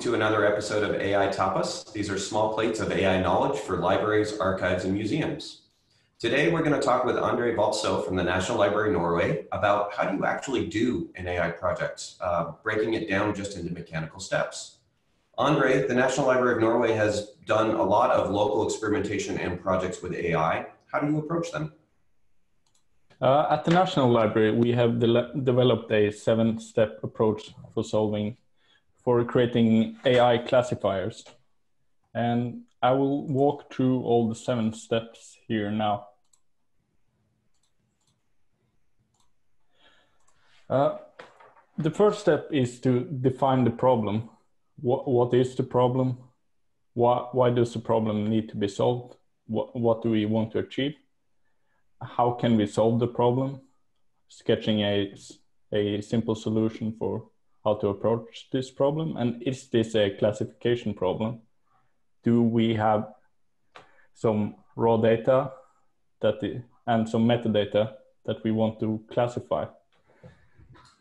to another episode of AI Tapas. These are small plates of AI knowledge for libraries, archives, and museums. Today, we're going to talk with Andre Valtso from the National Library Norway about how do you actually do an AI project, uh, breaking it down just into mechanical steps. Andre, the National Library of Norway has done a lot of local experimentation and projects with AI. How do you approach them? Uh, at the National Library, we have de developed a seven-step approach for solving, for creating AI classifiers. And I will walk through all the seven steps here now. Uh, the first step is to define the problem. What, what is the problem? Why, why does the problem need to be solved? What, what do we want to achieve? How can we solve the problem? Sketching a, a simple solution for how to approach this problem. And is this a classification problem? Do we have some raw data that the, and some metadata that we want to classify?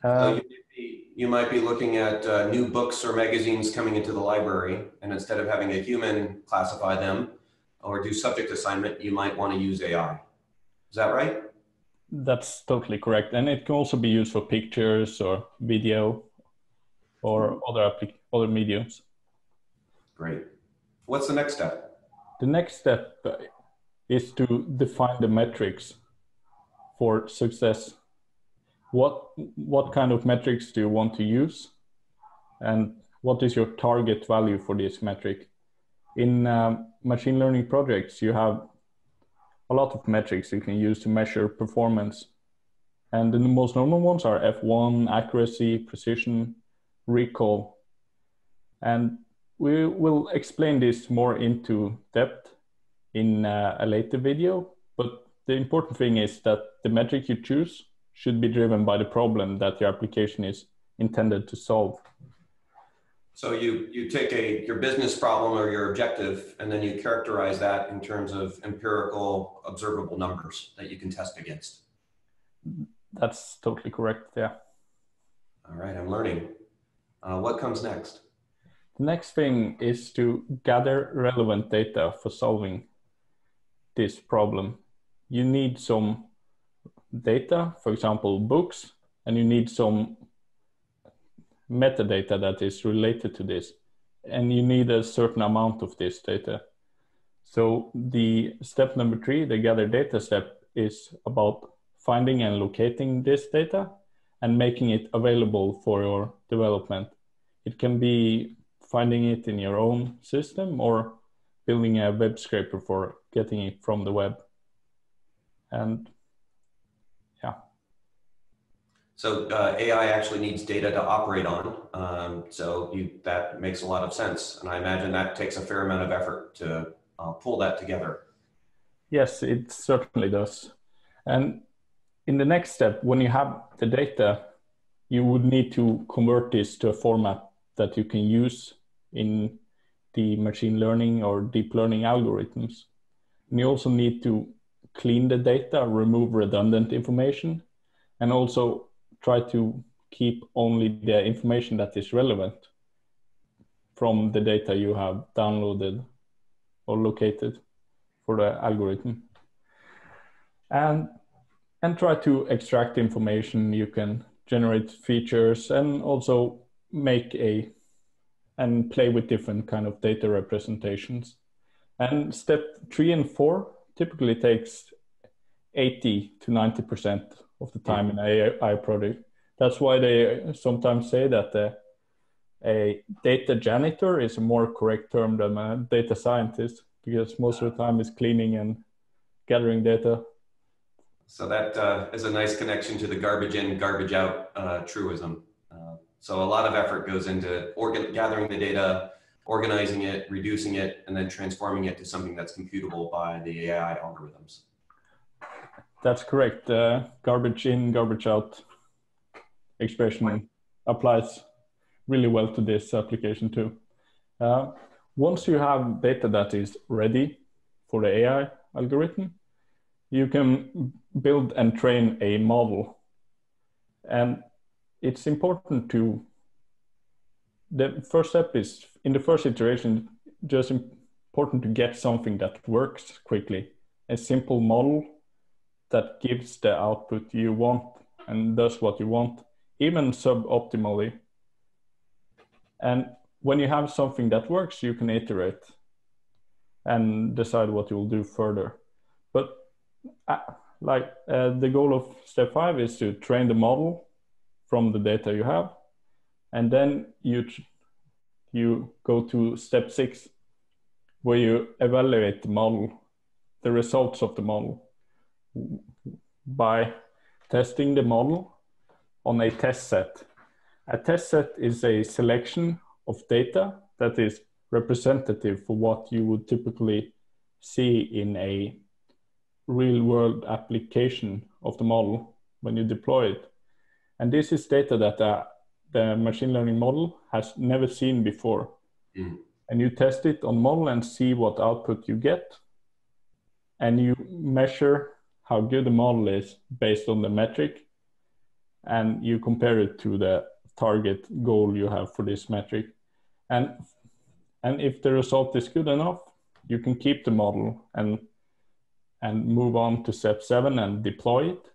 Uh, you, might be, you, might be, looking at uh, new books or magazines coming into the library, and instead of having a human classify them or do subject assignment, you might want to use AI. Is that right? That's totally correct. And it can also be used for pictures or video or other, other mediums. Great. What's the next step? The next step is to define the metrics for success what what kind of metrics do you want to use and what is your target value for this metric in um, machine learning projects you have a lot of metrics you can use to measure performance and the most normal ones are f1 accuracy precision recall and we will explain this more into depth in uh, a later video but the important thing is that the metric you choose should be driven by the problem that your application is intended to solve. So you, you take a, your business problem or your objective, and then you characterize that in terms of empirical observable numbers that you can test against. That's totally correct, yeah. All right, I'm learning. Uh, what comes next? The next thing is to gather relevant data for solving this problem. You need some data, for example, books, and you need some metadata that is related to this. And you need a certain amount of this data. So the step number three, the gather data step, is about finding and locating this data and making it available for your development. It can be finding it in your own system or building a web scraper for getting it from the web. And yeah. So uh, AI actually needs data to operate on. Um, so you, that makes a lot of sense. And I imagine that takes a fair amount of effort to uh, pull that together. Yes, it certainly does. And in the next step, when you have the data, you would need to convert this to a format that you can use in the machine learning or deep learning algorithms. And you also need to clean the data, remove redundant information, and also try to keep only the information that is relevant from the data you have downloaded or located for the algorithm and and try to extract information you can generate features and also make a and play with different kind of data representations and step three and four typically takes 80 to 90 percent of the time in AI project. That's why they sometimes say that a data janitor is a more correct term than a data scientist because most of the time is cleaning and gathering data. So that uh, is a nice connection to the garbage in, garbage out uh, truism. So a lot of effort goes into organ- gathering the data, organizing it, reducing it, and then transforming it to something that's computable by the AI algorithms. That's correct. Uh, garbage in, garbage out expression applies really well to this application too. Uh, once you have data that is ready for the AI algorithm, you can build and train a model. And it's important to the first step is in the first iteration, just important to get something that works quickly. A simple model that gives the output you want and does what you want, even suboptimally. And when you have something that works, you can iterate and decide what you'll do further. But uh, like uh, the goal of step five is to train the model from the data you have, and then you you go to step six, where you evaluate the model, the results of the model, by testing the model on a test set. A test set is a selection of data that is representative for what you would typically see in a real world application of the model when you deploy it. And this is data that uh, the machine learning model has never seen before. Mm. And you test it on model and see what output you get. And you measure how good the model is based on the metric. And you compare it to the target goal you have for this metric. And and if the result is good enough, you can keep the model and and move on to step seven and deploy it.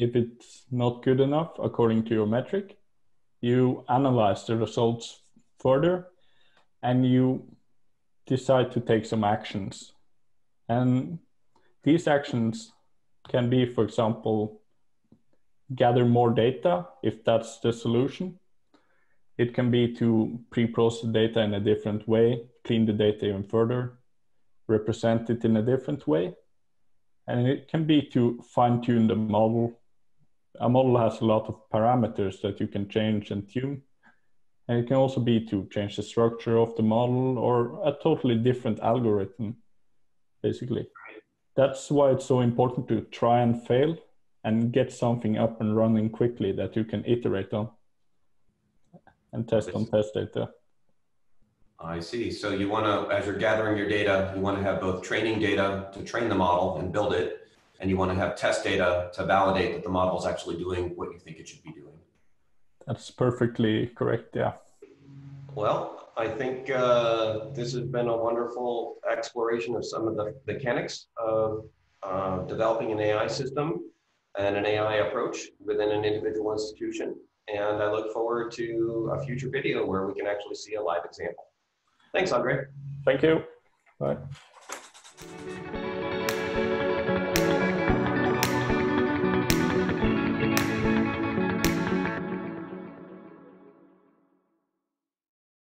If it's not good enough according to your metric, you analyze the results further and you decide to take some actions. And these actions can be, for example, gather more data if that's the solution. It can be to pre process the data in a different way, clean the data even further, represent it in a different way. And it can be to fine tune the model. A model has a lot of parameters that you can change and tune. And it can also be to change the structure of the model or a totally different algorithm, basically. That's why it's so important to try and fail and get something up and running quickly that you can iterate on and test on test data. I see. So you want to, as you're gathering your data, you want to have both training data to train the model and build it, and you want to have test data to validate that the model is actually doing what you think it should be doing. That's perfectly correct. Yeah. Well, I think uh, this has been a wonderful exploration of some of the mechanics of uh, developing an AI system and an AI approach within an individual institution. And I look forward to a future video where we can actually see a live example. Thanks, Andre. Thank you. Bye.